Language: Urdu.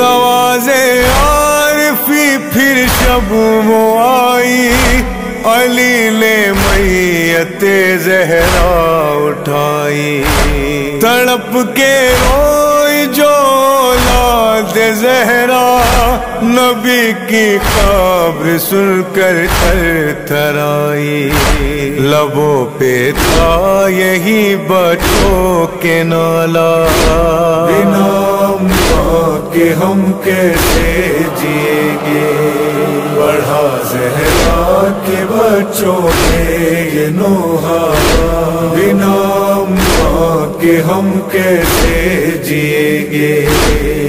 نوازے عارفی پھر شب وہ آئی۔ علی نے میت زہرا اٹھائی۔ تڑپ کے روئی جو اولاد زہرا۔ نبی کی قبر سن کر تھر تھرائی لبوں پہ تھا یہی بچوں کے نالا۔ کہ ہم کیسے جیے گے؟ بڑھا زہرا کے بچوں میں یہ نوحا بنا ماں کے ہم کیسے جیے گے؟